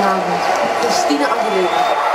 vanavond. Christina Aguilera.